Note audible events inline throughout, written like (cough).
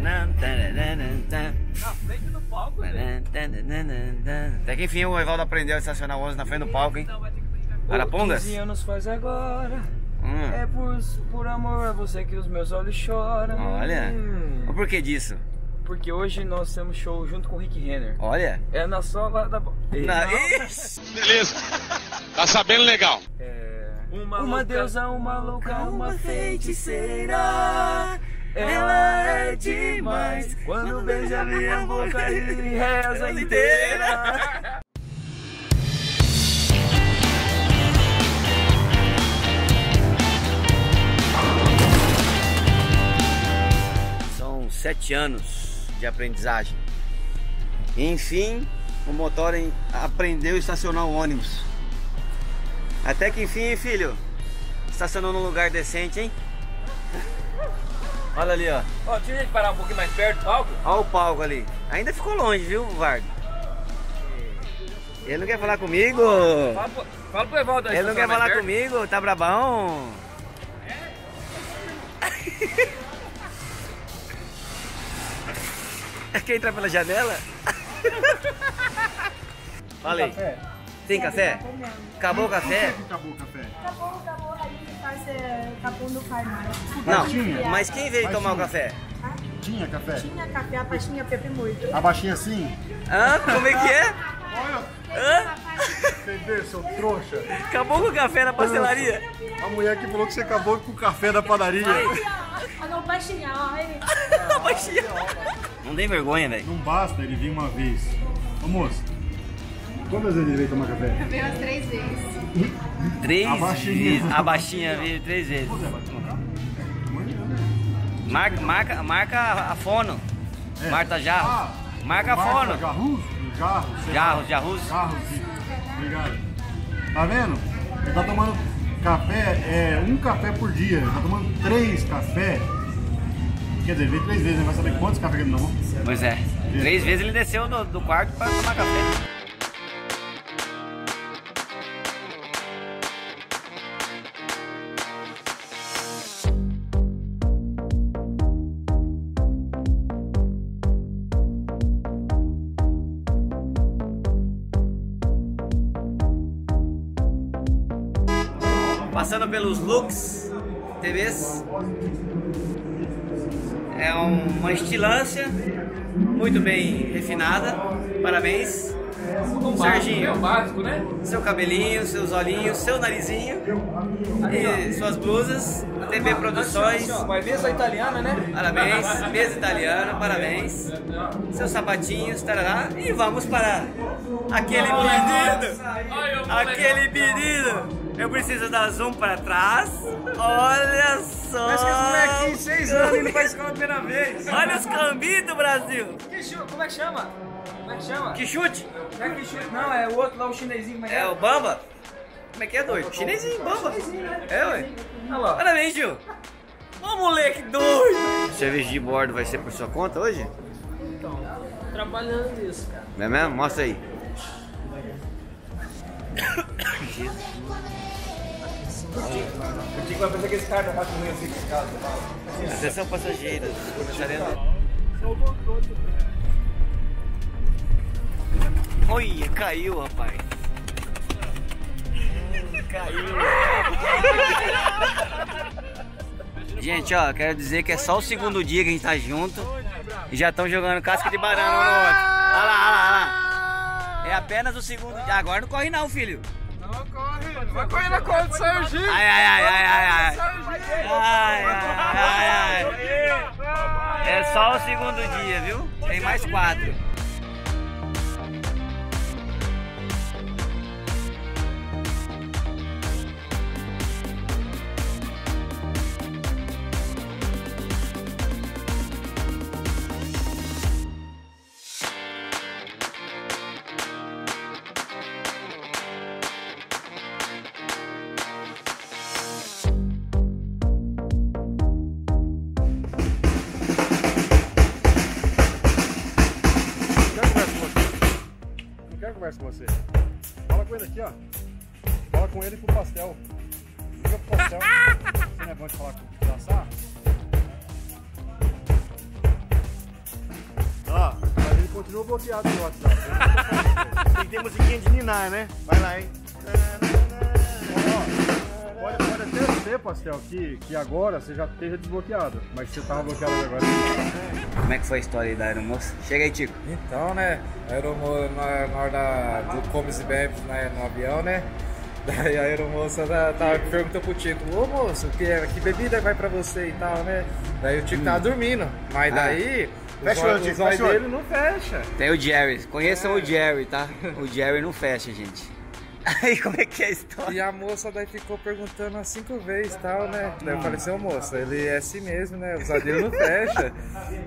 Na frente do palco, Até que enfim o Evaldo aprendeu a estacionar o ônibus na frente do palco, hein? Arapongas? 15 anos faz agora. Hum. É por, por amor a você que os meus olhos choram. Olha. Hum. O porquê disso? Porque hoje nós temos show junto com o Rick Renner. Olha. É na sola da. Na... Beleza. Tá sabendo legal. É... Uma Uma louca- deusa, uma louca, uma feiticeira. Ela é demais. Quando beija minha boca e reza inteira. São sete anos de aprendizagem. Enfim, o motor em- aprendeu a estacionar o ônibus. Até que enfim, hein, filho? Estacionou num lugar decente, hein? Olha ali, ó. Ó, tinha gente parar um pouquinho mais perto do palco? Olha o palco ali. Ainda ficou longe, viu, Vardo? Ele não quer falar comigo? Fala pro, fala pro Evaldo aí, Ele não quer estacionar falar perto. comigo? Tá brabão? (laughs) Quer entrar pela janela? (laughs) Falei. Café? Tem café? Acabou o café? Acabou o café. Acabou, acabou. A mais. Não, Tinha. mas quem veio Mas tomar o café? Tinha café? Tinha café, a pastinha Pepe muito. A baixinha assim? Hã? Como é que é? Olha, Hã? você vê, seu trouxa. Acabou com o café na pastelaria? A mulher que falou que você acabou com o café da padaria. Olha o baixinha, ó. Ele. (laughs) Baixinha. Não tem vergonha, velho. Não basta ele vir uma vez. Ô moço, quantas vezes ele veio tomar café? Veio as três vezes. Três A baixinha. vezes. A baixinha veio três vezes. Zé, vai colocar? Marca, marca, marca a fono. É. Marta Jarro. Ah, marca a fono. Jarrus? Jarros? Jarros, Jarrus. Jarros, sim. Obrigado. Tá vendo? Ele tá tomando café, é, um café por dia. Ele tá tomando três café. Quer dizer, ele veio três vezes, né? Vai saber quantos cafés que ele tomou? Pois é. Três vezes ele desceu do, do quarto pra tomar café. Passando pelos looks TVs. É um- uma estilância muito bem refinada. Parabéns. Serginho, o básico, né? seu cabelinho, seus olhinhos, seu narizinho e suas blusas. TV Produções. Ver essa italiana, né? Parabéns, (laughs) mesa italiana, parabéns. Seus sapatinhos, tarará. E vamos para aquele pedido. Aquele pedido. Eu preciso dar zoom para trás. Olha só. Parece que esse molequinho, seis anos, indo pra escola a primeira vez. Olha os cambitos do Brasil. Que chu- Como é que chama? Como é que chama? Que chute. Não é que chu- Não, é o outro lá, o chinesinho. Como é que É o Bamba? Como é que é, doido? Chinesinho, Bamba. É, ué. Olha lá. Parabéns, Gil. Ô, moleque doido. Serviço de bordo vai ser por sua conta hoje? Trabalhando nisso, cara. Não é mesmo? Mostra aí. Eu tinha que vai fazer aquele cara da rato assim com casa. Atenção passageiros. Começaremos. Olha, caiu, rapaz. Caiu. Gente, ó, quero dizer que é só o segundo dia que a gente tá junto e já estão jogando casca de banana no outro. Olha lá, olha lá, olha lá. É apenas o segundo dia. Agora não corre não, filho. Vai correr na cola do Serginho. Ai, ai, ai, ai, ai. Ai, ai, ai, ai. É só o segundo dia, viu? Tem mais quatro. Continua bloqueado no WhatsApp. (laughs) Tem que ter musiquinha de ninar, né? Vai lá, hein? Pode, pode até ser, Pastel, que, que agora você já esteja desbloqueado, mas você tava bloqueado agora. Como é que foi a história aí da aeromoça? Chega aí, Tico. Então, né, a aeromoça na, na hora da, do comes e bebes né, no avião, né? Daí a aeromoça da, tava perguntou pro Tico, ô moço, que, que bebida vai pra você e tal, né? Daí o Tico tava dormindo, mas daí Ah. Fecha o olho, fecha o olho. dele não fecha. Tem o Jerry. Conheçam o Jerry, tá? O Jerry não fecha, gente. (laughs) Aí, como é que é a história? E a moça daí ficou perguntando umas cinco vezes e tal, né? Daí eu falei assim, ô moça, ele é assim mesmo, né? Os olhos dele não fecha.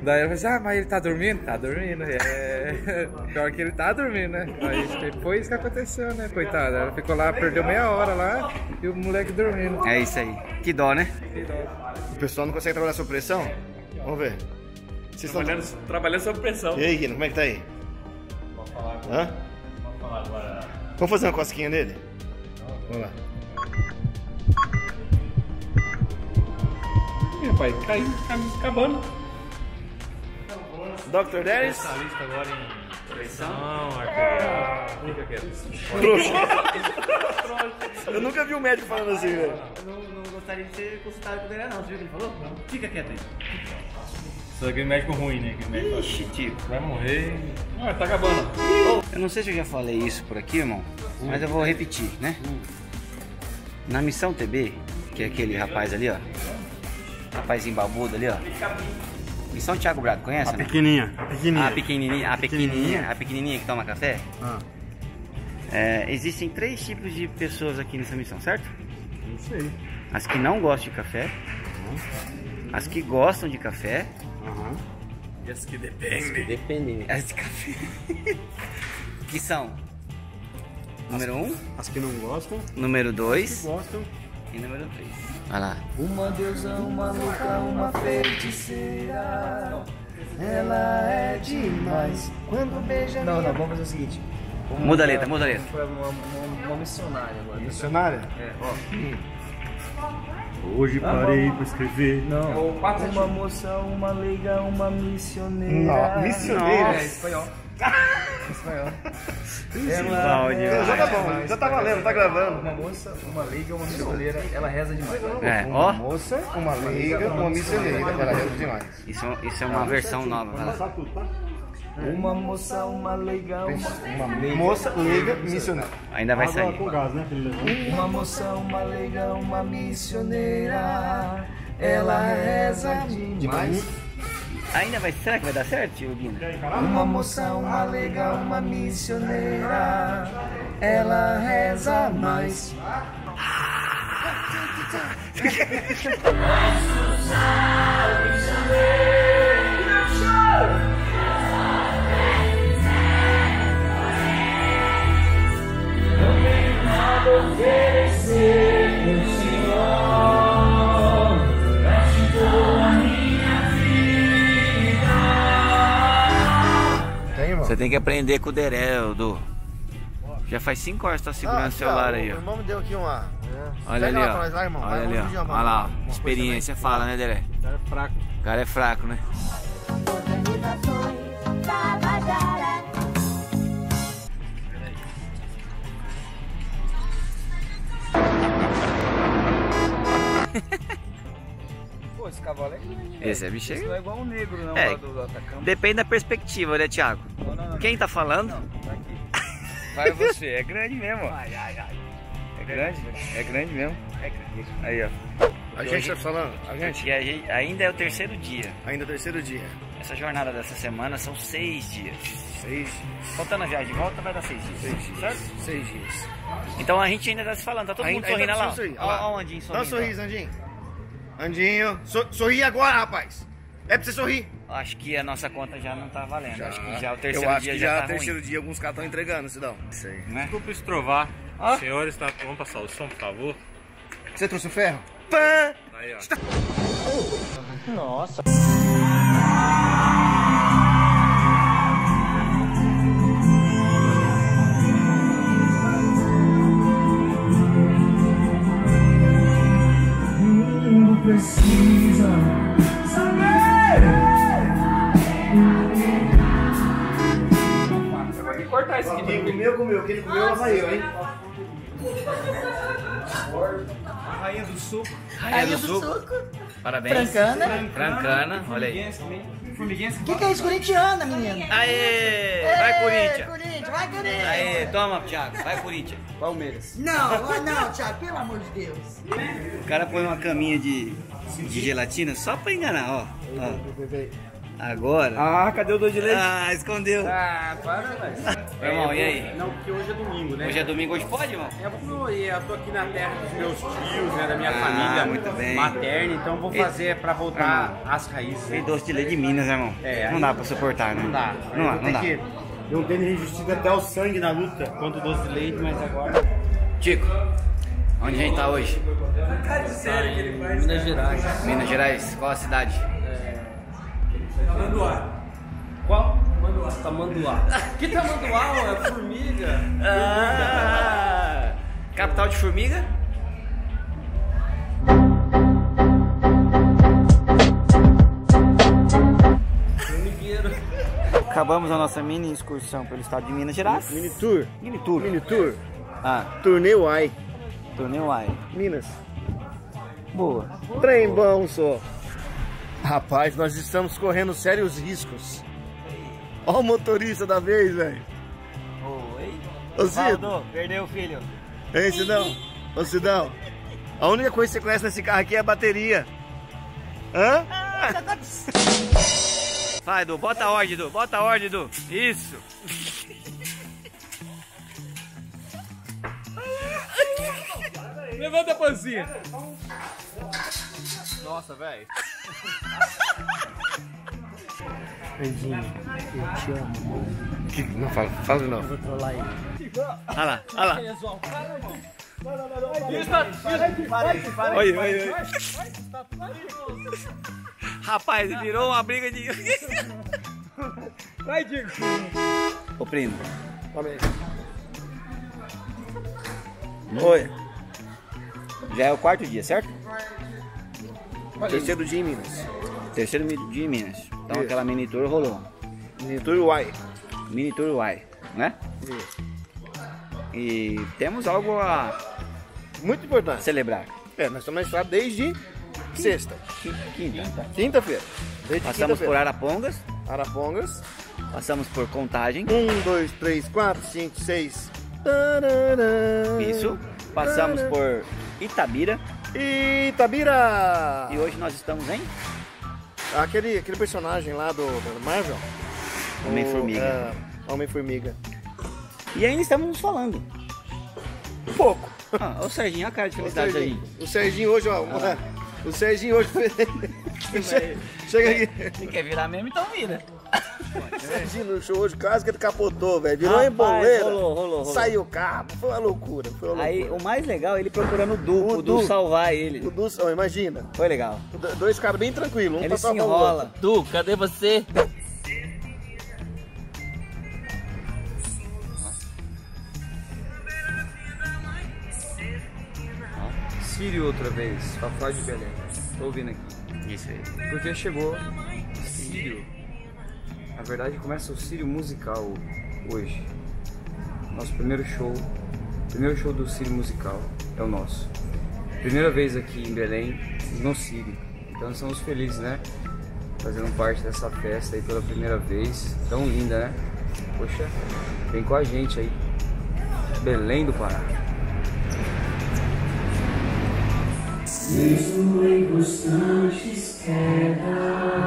Daí ela falou assim, ah, mas ele tá dormindo? Tá dormindo. É. (laughs) Pior que ele tá dormindo, né? Aí foi isso que aconteceu, né? Coitada. Ela ficou lá, perdeu meia hora lá e o moleque dormindo. É isso aí. Que dó, né? O pessoal não consegue trabalhar sob pressão? Vamos ver. Vocês estão... Trabalhando, trabalhando sob pressão. E aí, Guilherme, como é que tá aí? Hã? Vamos fazer uma cosquinha nele? Vamos lá. Ih, rapaz, caiu, acabando. Dr. Dennis? Especialista agora em pressão arterial. Fica quieto. Eu nunca vi um médico falando assim, velho. Não, não gostaria de ser consultado com ele, não. Você viu o que ele falou? Fica quieto aí. Sou aquele médico ruim, né? Aquele médico Ixi, Tico. vai morrer. Ah, tá acabando. Eu não sei se eu já falei isso por aqui, irmão, mas eu vou repetir, né? Na Missão TB, que é aquele rapaz ali, ó. Rapazinho babudo ali, ó. Missão Thiago Brado, conhece? né? Pequenininha, a pequenininha. A pequenininha, a pequenininha, a pequenininha que toma café? Ah, É, existem três tipos de pessoas aqui nessa missão, certo? não sei. As que não gostam de café, as que gostam de café, Aham. E as que dependem. as de café, (laughs) que são número um, As que não gostam, número que dois gostam. e número três. Vai lá. Uma deusa, uma louca, uma feiticeira. Ela é demais. Quando beija Não, não, vamos fazer o seguinte. Vamos Muda a letra, muda a letra. Foi uma, uma, uma missionária agora. Missionária? É, ó. Hoje parei pra escrever. Não. Uma moça, uma leiga, uma missioneira. Não, missioneira. É, espanhol. (laughs) espanhol. Ela Já tá bom, já tá valendo, tá gravando. Uma moça, uma leiga, uma missioneira. Ela reza demais. É, Uma ó, moça, uma leiga, uma missioneira. Ela reza demais. isso, isso é uma versão nova. tudo, tá? Uma moça, uma leiga, uma... Uma moça, leiga, missionária. Ainda vai sair. com gás, né? Uma moça, uma leiga, uma missioneira. Ela reza demais. Ainda vai. Será que vai dar certo, Guina? Uma moça, uma leiga, uma missioneira. Ela reza mais. (laughs) (laughs) Tem, Você tem que aprender com o Derel, Du. Já faz 5 horas que tá segurando o celular aí, O ó. irmão me deu aqui uma. Olha ali, Pega ó. nós lá, irmão. Olha Vai, ali, ó. uma- Olha lá, ó. Experiência fala, né, Deré? O cara é fraco. O cara é fraco, né? (laughs) Pô, esse cavalo é grande. Esse é bicho Isso aí. não é igual um negro, não, É. lá do, do Atacama. Depende da perspectiva, né, Thiago? Não, não, não. Quem tá falando? Tá aqui. (laughs) Vai você, é grande mesmo. Ai, ai, ai. É grande, é grande mesmo. É grande. Aí, ó. A gente tá falando? A gente? E a gente- ainda é o terceiro dia. Ainda é o terceiro dia. Essa jornada dessa semana são seis dias. Seis, Faltando a viagem de volta, vai dar seis dias. seis dias. Certo? Seis dias. Então a gente ainda tá se falando, tá todo mundo sorrindo lá. sorrir, Olha olha lá. lá o Andinho Dá um sorrindo. sorriso, Andinho. Andinho. So, sorri agora, rapaz. É pra você sorrir. Acho que a nossa conta já não tá valendo. Acho que já o terceiro Eu acho dia que já, já tá o terceiro ruim. dia alguns caras estão entregando, Sidão. Isso aí. Né? Desculpa estrovar. Senhores, tá... vamos passar o som, por favor. Você trouxe o ferro? Pã! Aí, ó. Precisa saber Quem comeu, comeu. Quem comeu, vai eu, hein? (laughs) Rainha do suco. Rainha do suco. Parabéns. Francana. Francana, olha aí. Formiguense. O que, que é isso, corintiana, menino? Aê! Vai, Corinthians. Corinthians, vai, Corinthians. Aê, toma, Thiago. Vai, Corinthians. Palmeiras. Não, não, Thiago, pelo amor de Deus. O cara põe uma caminha de, de gelatina só pra enganar, ó. ó. Agora. Ah, cadê o doce de leite? Ah, escondeu. Ah, para, velho. Meu irmão, e aí? Não, porque hoje é domingo, né? Hoje é domingo, hoje pode, irmão? É porque eu, eu tô aqui na terra dos meus tios, né, da minha Ah, família muito bem. materna, então vou E- fazer pra voltar às raízes. Tem doce de leite de Minas, né, irmão? É, não aí- dá pra suportar, né? Não dá. Não, dá, não dá. que, eu tenho resistido até o sangue na luta contra o doce de leite, mas agora. Tico, onde a gente tá hoje? Minas Gerais. Minas Gerais, qual a cidade? Qual? Tamanduá. Tamanduá. (laughs) Que tamanduá? É formiga. Ah, capital de formiga? Formigueiro. Acabamos a nossa mini excursão pelo estado de Minas Gerais. Mini tour. Mini tour. Mini tour. Ah, Torneio AI. torneio Ai. Minas. Boa. Trem bom só. Rapaz, nós estamos correndo sérios riscos. Ó o motorista da vez, velho. Oi. Ô Cido, Valdo, perdeu o filho. hein, Cidão? Ô Cidão, a única coisa que você conhece nesse carro aqui é a bateria. Hã? Vai, Edu, bota a ordem, Edu. Bota a ordem, Edu. Isso. Levanta a pancinha. Nossa, velho. Que- Não fala, fala de novo. Olha lá, olha lá. Oi, oi, oi. Rapaz, virou uma briga de. Vai, Diego. Ô primo. Oi. Já é o quarto dia, certo? Terceiro dia em Minas. Terceiro dia em Minas. Então aquela mini tour rolou. Mini tour Uai. Mini tour Uai, né? E temos algo a Muito importante. celebrar. É, nós estamos na desde sexta. Quinta. Quinta-feira. Passamos por quinta-feira. Arapongas, Arapongas. passamos por Contagem. Um, dois, três, quatro, cinco, seis. Isso. Passamos por Itabira. Itabira! E hoje nós estamos em Aquele, aquele personagem lá do, do Marvel. Homem-Formiga. O, é, Homem-Formiga. E ainda estamos nos falando. Um pouco. Ah, ô Serginho, a cara de O felicidade Serginho, aí. o Serginho hoje, ó. Ah. (laughs) O Serginho hoje. chega, (laughs) chega aqui. Se quer virar mesmo, então vira. O Serginho no show hoje quase que ele capotou, velho. Virou Rapaz, em boleira. rolou, rolou, rolou. Saiu o cabo. Foi uma loucura. Foi uma Aí, loucura. o mais legal é ele procurando o Du, O o Du Du. salvar ele. O Dulce, ó, imagina. Foi legal. Do- Dois caras bem tranquilos. Um Ele pra se salvar o enrola. outro. Du, cadê você? Sírio outra vez, Fafá de Belém. Tô ouvindo aqui. Isso aí. Porque chegou Sírio. Na verdade começa o Sírio musical hoje. Nosso primeiro show. Primeiro show do Sírio musical é o nosso. Primeira vez aqui em Belém, no Sírio. Então estamos felizes, né? Fazendo parte dessa festa aí pela primeira vez. Tão linda, né? Poxa, vem com a gente aí. Belém do Pará. Thank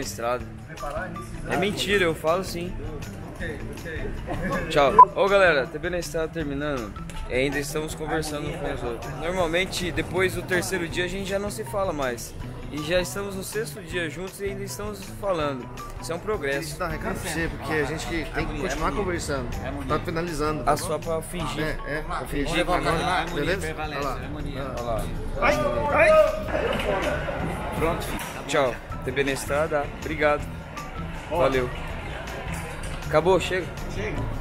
estrada. É mentira, eu falo sim. Tchau. Ô galera, TB na estrada terminando. E ainda estamos conversando com os outros. Normalmente, depois do terceiro dia, a gente já não se fala mais. E já estamos no sexto dia juntos e ainda estamos falando. Isso é um progresso. Dá um recado pra você, porque a gente que tem que continuar conversando. Tá finalizando. tá Ah, só pra fingir. É, é, pra fingir agora, beleza? Olha lá. Olha lá. Pronto. Tchau. Na estrada. Obrigado. Valeu. Acabou, chega. Chega.